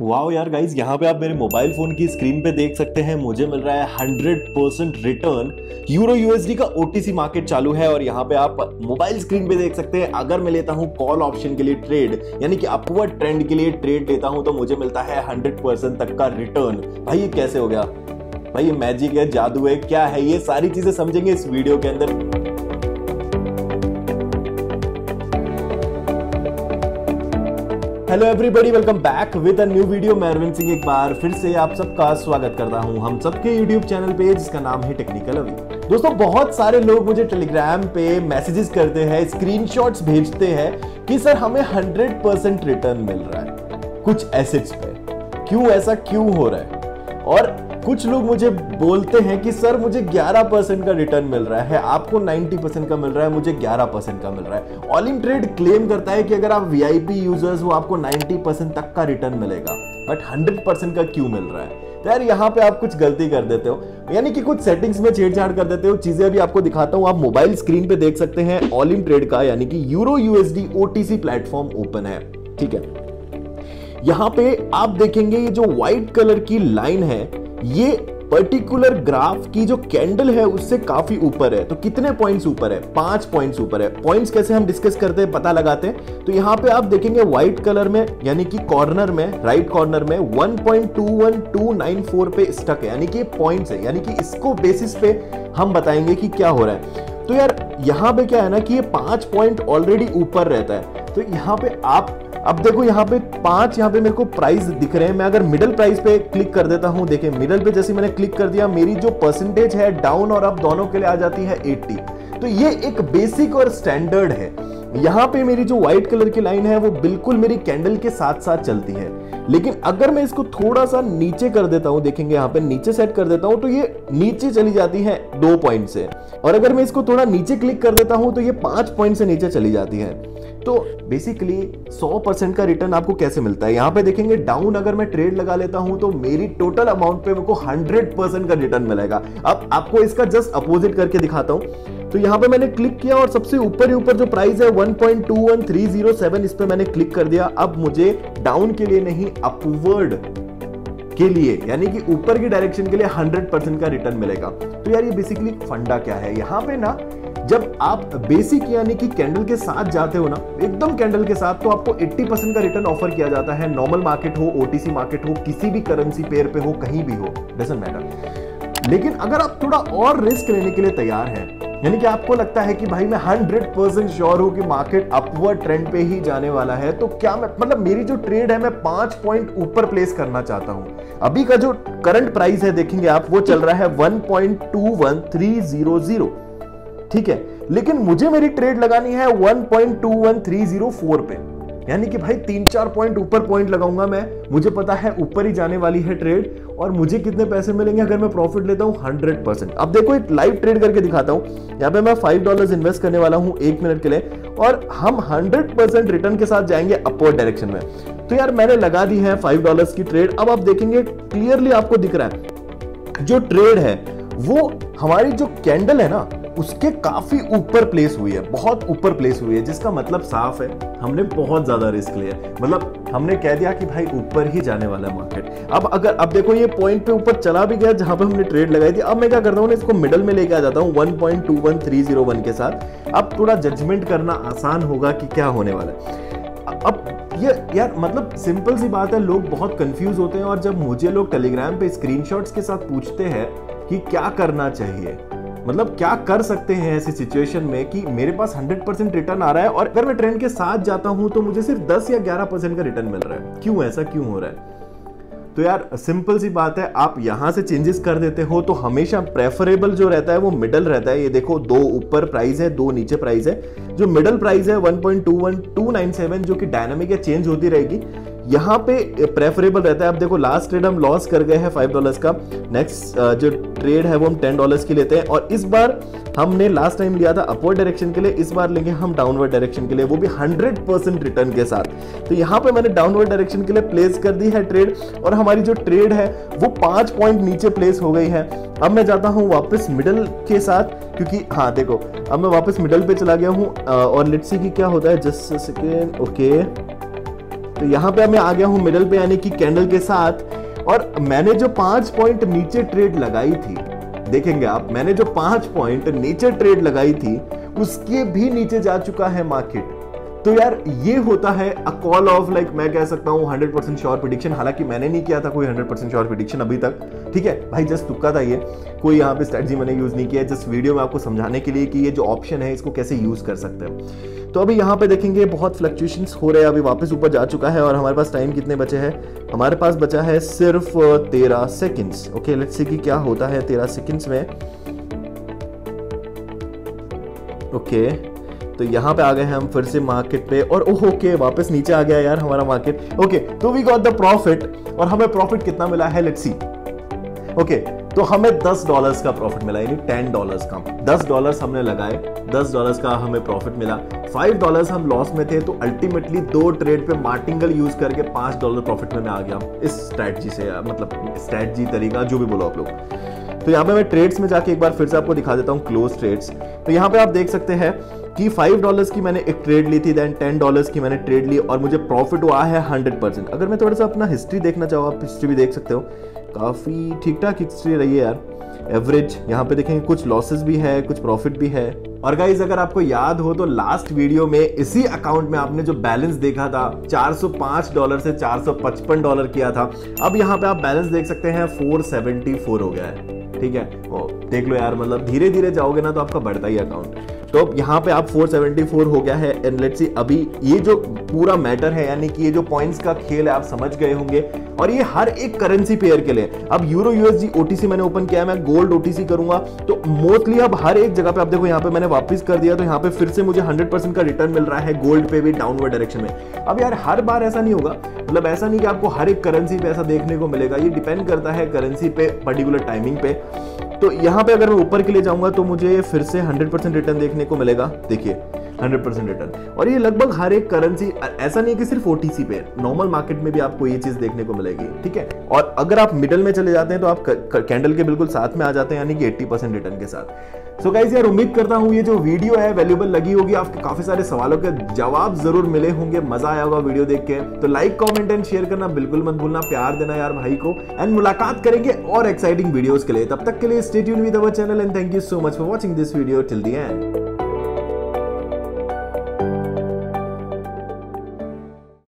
Wow यार guys यहाँ पे आप मेरे मोबाइल फ़ोन की स्क्रीन पे देख सकते हैं। मुझे मिल रहा है hundred percent return euro USD का ओटीसी मार्केट चालू है और यहाँ पे आप मोबाइल स्क्रीन पे देख सकते हैं। अगर मैं लेता हूँ कॉल ऑप्शन के लिए ट्रेड यानी कि अपवर्ड ट्रेंड के लिए ट्रेड लेता हूँ तो मुझे मिलता है हंड्रेड तक का रिटर्न भाई, ये कैसे हो गया? भाई, ये मैजिक है, जादू है, क्या है? ये सारी चीज़ें समझेंगे इस वीडियो के अंदर। Hello everybody welcome back with a new video मैं अरविंद सिंह एक बार फिर से आप सबका स्वागत करता हूँ हम सबके यूट्यूब चैनल पे, जिसका नाम है टेक्निकल अवी दोस्तों, बहुत सारे लोग मुझे टेलीग्राम पे मैसेजेस करते हैं स्क्रीनशॉट्स भेजते हैं कि, सर, हमें 100 परसेंट रिटर्न मिल रहा है। कुछ एसेट्स पे। क्यों ऐसा क्यों हो रहा है? और कुछ लोग मुझे बोलते हैं कि, सर, मुझे 11 परसेंट का रिटर्न मिल रहा है। आपको 90 परसेंट का मिल रहा है, मुझे 11 परसेंट का मिल रहा है। ऑल इन ट्रेड क्लेम करता है कि अगर आप वीआईपी यूज़र्स हो, आपको 90 परसेंट तक का रिटर्न मिलेगा। बट 100 परसेंट का क्यों मिल रहा है? तो यार, यहाँ पे आप कुछ गलती कर देते हो। यानी कि कुछ सेटिंग्स में छेड़छाड़ कर देते हो। चीज़ें अभी आपको दिखाता हूँ। आप मोबाइल स्क्रीन पे देख सकते हैं ऑल इन ट्रेड का, यानी कि euro USD OTC platform open है। ठीक है? यहाँ पे आप देखेंगे ये जो व्हाइट कलर की लाइन है ये पर्टिकुलर ग्राफ की जो कैंडल है, उससे काफ़ी ऊपर है। तो कितने पॉइंट्स ऊपर है? पाँच पॉइंट्स ऊपर है। पॉइंट्स कैसे हम डिस्कस करते हैं, पता लगाते हैं? तो यहाँ पे आप देखेंगे व्हाइट कलर में, यानी कि कॉर्नर में राइट कॉर्नर में 1.21294 पे स्टक है। यानी कि पॉइंट्स है। यानी कि इसको बेसिस पे हम बताएँगे कि क्या हो रहा है। तो यार, यहाँ पे क्या है ना कि ये पाँच पॉइंट ऑलरेडी ऊपर रहता है। तो यहाँ पे आप अब देखो यहाँ पे पाँच यहाँ पे मेरे को प्राइस दिख रहे हैं। मैं अगर मिडिल प्राइस पे क्लिक कर देता हूँ देखिए मिडिल पे जैसे मैंने क्लिक कर दिया, मेरी जो परसेंटेज है डाउन और अप दोनों के लिए आ जाती है 80 तो ये एक बेसिक और स्टैंडर्ड है। यहाँ पे मेरी जो व्हाइट कलर की लाइन है, वो बिल्कुल मेरी कैंडल के साथ साथ चलती है। लेकिन अगर मैं इसको थोड़ा सा नीचे कर देता हूँ, देखेंगे यहाँ पे नीचे सेट कर देता हूँ तो ये नीचे चली जाती है दो पॉइंट से। और अगर मैं इसको थोड़ा नीचे क्लिक कर देता हूँ तो ये पाँच पॉइंट से नीचे चली जाती है। तो बेसिकली 100 परसेंट का रिटर्न आपको कैसे मिलता है? यहाँ पे देखेंगे डाउन अगर मैं ट्रेड लगा लेता हूँ तो मेरी टोटल अमाउंट पे मेरे को 100 परसेंट का रिटर्न मिलेगा। अब आपको इसका जस्ट अपोजिट करके दिखाता हूँ। तो यहाँ पे मैंने क्लिक किया और सबसे ऊपर ही ऊपर जो प्राइस है 1.21307 इस पे मैंने क्लिक कर दिया। अब मुझे डाउन के लिए नहीं अपवर्ड के लिए, यानी कि ऊपर की डायरेक्शन के लिए 100 परसेंट का रिटर्न मिलेगा। तो यार ये बेसिकली फंडा क्या है? यहाँ पे ना जब आप बेसिक यानी कि कैंडल के साथ जाते हो ना, एकदम कैंडल के साथ तो आपको 80 परसेंट का रिटर्न ऑफ़र किया जाता है। नॉर्मल मार्केट हो ओटीसी मार्केट हो, किसी भी करेंसी पेयर पे हो, कहीं भी हो डजेंट मैटर लेकिन अगर आप थोड़ा और रिस्क लेने के लिए तैयार हैं, यानी कि आपको लगता है कि भाई मैं 100 परसेंट श्योर हूँ कि मार्केट अपवर्ड ट्रेंड पे ही जाने वाला है तो क्या मैं मतलब मेरी जो ट्रेड है, मैं पाँच पॉइंट ऊपर प्लेस करना चाहता हूँ। अभी का जो करंट प्राइस है, देखेंगे आप, वो चल रहा है 1.21300 ठीक है? लेकिन मुझे मेरी ट्रेड लगानी है 1.21304 पे। यानी कि भाई तीन चार पॉइंट ऊपर पॉइंट लगाऊँगा मैं। मुझे पता है ऊपर ही जाने वाली है ट्रेड और मुझे कितने पैसे मिलेंगे अगर मैं प्रॉफिट लेता हूँ हंड्रेड परसेंट अब देखो, एक लाइव ट्रेड करके दिखाता हूँ। यहाँ पे मैं फाइव डॉलर इन्वेस्ट करने वाला हूँ एक मिनट के लिए और हम हंड्रेड परसेंट रिटर्न के साथ जाएँगे अपवर्ड डायरेक्शन में। तो यार, मैंने लगा दी है फाइव डॉलर की ट्रेड अब आप देखेंगे क्लियरली आपको दिख रहा है, जो ट्रेड है, वो हमारी जो कैंडल है ना उसके काफ़ी ऊपर प्लेस हुई है, बहुत ऊपर प्लेस हुई है, जिसका मतलब साफ़ है, हमने बहुत ज़्यादा रिस्क लिया मतलब हमने कह दिया कि भाई ऊपर ही जाने वाला है मार्केट अब अगर, अब देखो ये पॉइंट पे ऊपर चला भी गया, जहाँ पे हमने ट्रेड लगाई थी, अब मैं क्या करता हूँ इसको मिडल में लेके आ जाता हूँ 1.21301 के साथ। अब थोड़ा जजमेंट करना आसान होगा कि क्या होने वाला है। अब ये, यार मतलब सिंपल सी बात है, लोग बहुत कंफ्यूज होते हैं, और जब मुझे लोग टेलीग्राम पे स्क्रीनशॉट्स के साथ पूछते हैं कि क्या करना चाहिए मतलब क्या कर सकते हैं ऐसी सिचुएशन में कि मेरे पास 100 परसेंट रिटर्न आ रहा है और अगर मैं ट्रेंड के साथ जाता हूँ तो मुझे सिर्फ़ 10 या 11 परसेंट का रिटर्न मिल रहा है। क्यों ऐसा क्यों हो रहा है? तो यार सिंपल सी बात है, आप यहाँ से चेंजेस कर देते हो तो हमेशा प्रेफरेबल जो रहता है, वो मिडल रहता है। ये देखो, दो ऊपर प्राइस है, दो नीचे प्राइस है। जो मिडल प्राइस है 1.21297 जो कि डायनामिक या चेंज होती रहेगी यहाँ पे प्रेफरेबल रहता है। अब देखो लास्ट ट्रेड हम लॉस कर गए हैं फाइव डॉलर्स का। नेक्स्ट जो ट्रेड है वो हम टेन डॉलर्स की लेते हैं। और इस बार हमने लास्ट टाइम लिया था अपवर्ड डायरेक्शन के लिए। इस बार लेंगे हम डाउनवर्ड डायरेक्शन के लिए। वो भी हंड्रेड परसेंट रिटर्न के साथ। तो यहाँ पे मैंने डाउनवर्ड डायरेक्शन के लिए प्लेस कर दी है ट्रेड और हमारी जो ट्रेड है, वो पाँच पॉइंट नीचे प्लेस हो गई है। अब मैं जाता हूँ वापस मिडल के साथ। क्योंकि हाँ देखो, अब मैं वापस मिडल पे चला गया हूँ। और लेट्स कि क्या होता है। जस्ट सेकेंड ओके तो यहाँ पे मैं आ गया हूँ मिडल पे, यानी कि कैंडल के साथ। और मैंने जो पाँच पॉइंट नीचे ट्रेड लगाई थी, देखेंगे आप, मैंने जो पाँच पॉइंट नीचे ट्रेड लगाई थी, उसके भी नीचे जा चुका है मार्केट तो यार, ये होता है अ कॉल ऑफ़ लाइक मैं कह सकता हूँ हंड्रेड परसेंट श्योर प्रिडिक्शन हालाँकि मैंने नहीं किया था कोई हंड्रेड परसेंट श्योर प्रिडिक्शन अभी तक। ठीक है? भाई जस्ट तुक्का था ये। कोई यहाँ पे स्ट्रेटजी मैंने यूज़ नहीं किया। जस्ट वीडियो में आपको समझाने के लिए कि ये जो ऑप्शन है, इसको कैसे यूज़ कर सकते हैं। तो अभी यहाँ पे देखेंगे, बहुत फ्लक्चुएशन हो रहे हैं। अभी वापस ऊपर जा चुका है और हमारे पास टाइम कितने बचे हैं? हमारे पास बचा है सिर्फ़ तेरह सेकेंड्स ओके लेट्स सी कि क्या होता है तेरह सेकेंड्स में। Okay okay. तो यहाँ पे आ गए हैं हम फिर से मार्केट पे और ओह ओके, वापस नीचे आ गया यार हमारा मार्केट ओके तो वी गॉट द प्रॉफिट और हमें प्रॉफिट कितना मिला है? लेट्स सी ओके तो हमें 10 डॉलर्स का प्रॉफिट मिला, यानी 10 डॉलर्स का। 10 डॉलर्स हमने लगाए 10 डॉलर्स का हमें प्रॉफिट मिला। 5 डॉलर्स हम लॉस में थे तो अल्टीमेटली दो ट्रेड पे मार्टिंगल यूज़ करके 5 डॉलर प्रॉफिट में मैं आ गया। इस स्ट्रैटेजी से मतलब स्ट्रैटेजी तरीका, जो भी बोलो आप लोग। तो यहाँ पे मैं ट्रेड्स में जाके एक बार फिर से आपको दिखा देता हूँ क्लोज ट्रेड्स तो यहाँ पे आप देख सकते हैं कि फाइव डॉलर्स की मैंने एक ट्रेड ली थी देन टेन डॉलर्स की मैंने ट्रेड ली और मुझे प्रॉफिट हुआ है हंड्रेड परसेंट अगर मैं थोड़ा सा अपना हिस्ट्री देखना चाहूँ, आप हिस्ट्री भी देख सकते हो। काफ़ी ठीक ठाक हिस्ट्री रही है यार। एवरेज यहाँ पे देखेंगे कुछ लॉसेस भी है कुछ प्रॉफिट भी है। और गाइज़ अगर आपको याद हो तो लास्ट वीडियो में इसी अकाउंट में आपने जो बैलेंस देखा था 405 डॉलर से 455 डॉलर किया था। अब यहाँ पे आप बैलेंस देख सकते हैं 474 हो गया है। ठीक है? ओ, देख लो यार मतलब धीरे धीरे जाओगे ना तो आपका बढ़ता ही अकाउंट तो यहाँ पे आप 474 हो गया है एंड लेट्स सी अभी ये जो पूरा मैटर है, यानी कि ये जो पॉइंट्स का खेल है, आप समझ गए होंगे। और ये हर एक करेंसी पेयर के लिए। अब यूरो यूएसडी ओटीसी मैंने ओपन किया है, मैं गोल्ड ओटीसी करूँगा। तो मोस्टली अब हर एक जगह पे आप देखो, यहाँ पे मैंने वापस कर दिया तो यहाँ पे फिर से मुझे हंड्रेड का रिटर्न मिल रहा है गोल्ड पे भी डाउनवर्ड डायरेक्शन में। अब यार, हर बार ऐसा नहीं होगा। मतलब ऐसा नहीं कि आपको हर एक करेंसी पे ऐसा देखने को मिलेगा। ये डिपेंड करता है करेंसी पे पर्टिकुलर टाइमिंग पे। तो यहाँ पे अगर मैं ऊपर के लिए जाऊँगा तो मुझे फिर से 100 परसेंट रिटर्न देखने को मिलेगा। देखिए 100 परसेंट रिटर्न और ये लगभग हर एक करेंसी ऐसा नहीं है कि सिर्फ़ ओटीसी पे नॉर्मल मार्केट में भी आपको ये चीज़ देखने को मिलेगी, ठीक है? और अगर आप मिडल में चले जाते हैं तो आप कैंडल के बिल्कुल साथ में आ जाते हैं, यानी कि 80 परसेंट रिटर्न के साथ। सो so गाइज़ यार, उम्मीद करता हूँ ये जो वीडियो है वैल्यूबल लगी होगी। आपके काफ़ी सारे सवालों के जवाब ज़रूर मिले होंगे। मज़ा आया होगा वीडियो देख के। तो लाइक कॉमेंट एंड शेयर करना बिल्कुल मत भूलना। प्यार देना यार भाई को। एंड मुलाकात करेंगे और एक्साइटिंग वीडियोज़ के लिए। तब तक के लिए stay with our channel and thank you so much for watching this video till the end